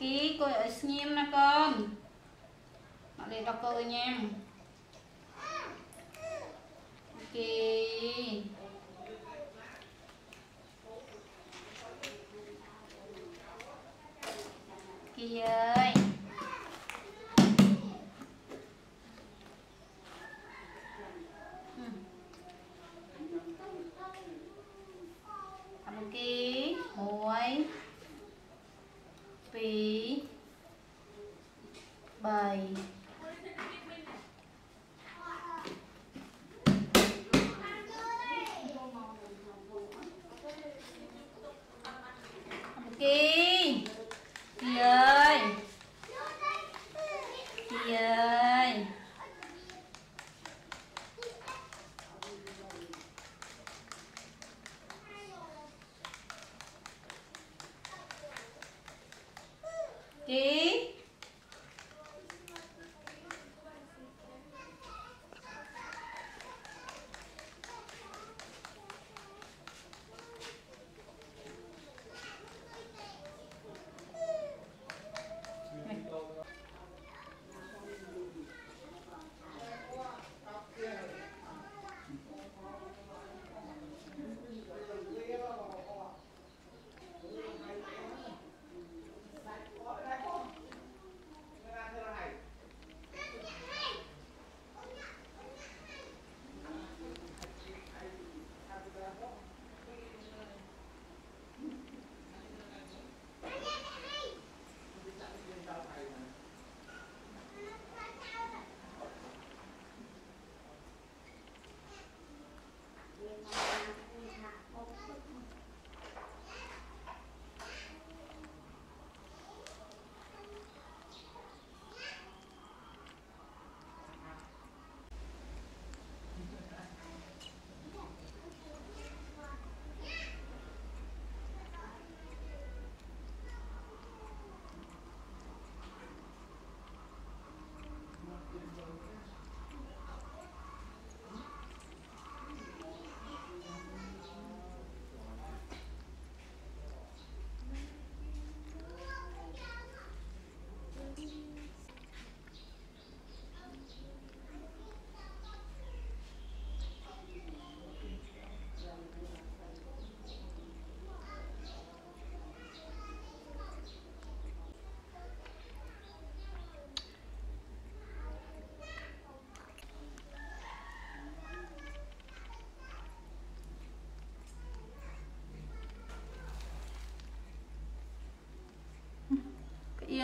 គីគួយឲ្យស្ងៀមណាកូនអត់លេដល់កូនញ៉ាំគីគីអើយអគី1 2 3 គីគីអើយគីអើ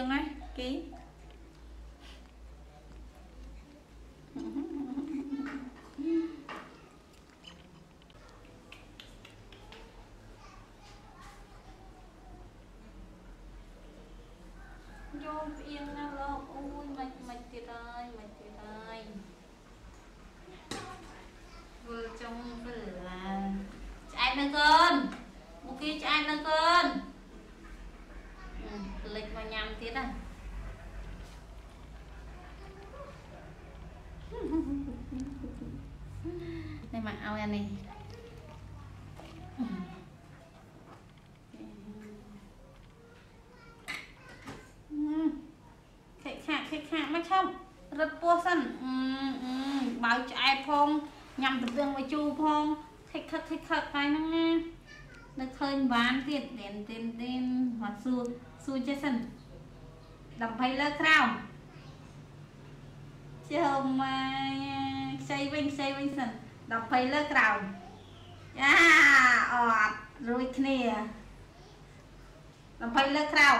យគីក្អៀងហ៎គីយកផ្អៀងណាលោកអូយមិនមិនទៀតហើយមិនទៀតហើយធ្វើចង់វិលឡាឆ្អែតនៅកូនមកគីឆ្អែតនៅកូនលិចមកញ៉ាំទៀតណានេះមក ឲ្យអានេះខេខាខេខាមកឈប់រត់ពោះសិនអឺអឺបើឆ្អែតផងញ៉ាំទឹករឿងមកជូរផងខិចខឹកខិចខឹកហើយហ្នឹងណានៅឃើញបានទៀតទៀនទៀនទៀនមកសួរសួរចេះសិន10លើក្រោមជើម៉ាខ្ចីវិញខ្ចីវិញសិន 10លើក្រោមយ៉ាអត់រួចគ្នា10លើក្រោម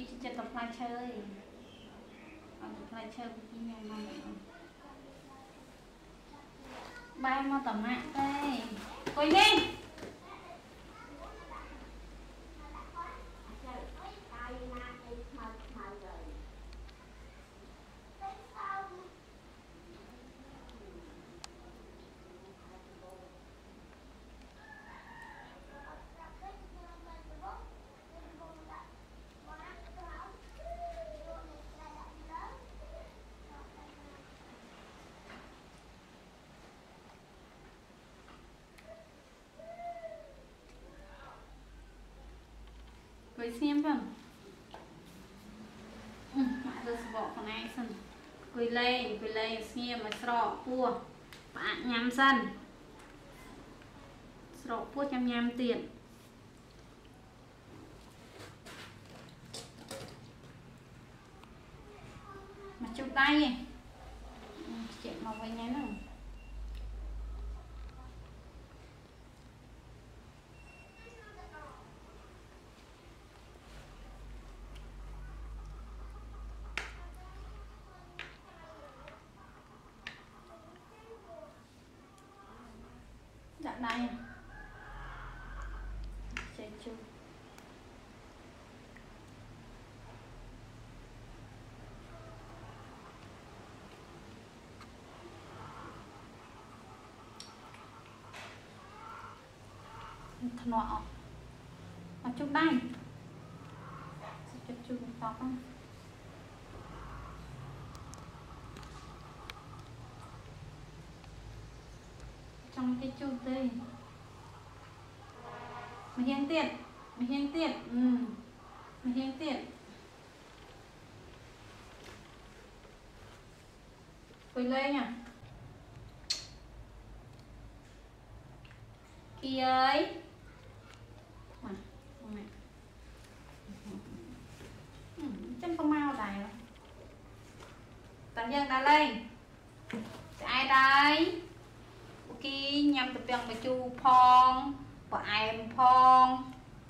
ចិត្តតែផ្លែឈើឯងអត់ផ្លែឈើគូគីញ៉ាំមកបាយមកតម៉ាក់ទេគួយនេះ គួយស្ងៀមផងមកទៅសបកខ្លួនឯងសិនគួយលេងគួយលេងស្ងៀមឲ្យស្រកពោះផ្អាក់ញ៉ាំសិនស្រកពោះចាំញ៉ាំទៀតមកជុំដៃឯងជិះមកវិញហ្នឹង ដាក់ដៃចេះជុំធ្នាក់អត់មកជុំដៃជុំជុំតបហ្នឹង ចង់គេជូតទេមកហៀងទៀតមកហៀងទៀតអឺមកហៀងទៀតគួយលេងอ่ะ គីអើយមកមកចាំក៏មកដែរតាយើងដល់លេងស្អែកដែរគីញ៉ាំទៅពាំងបញ្ជូរផងផ្អែមផង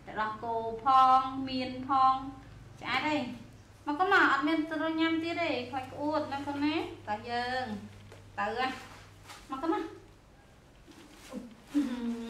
ទៅដោះគោផងមានផងឆ្អែតអីមកកុំមកអត់មានទៅញ៉ាំទៀតទេខ្លាចក្អួតណាកូនណាតើយើងទៅហ៎មកកុំមក